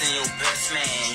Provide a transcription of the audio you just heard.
and your best man,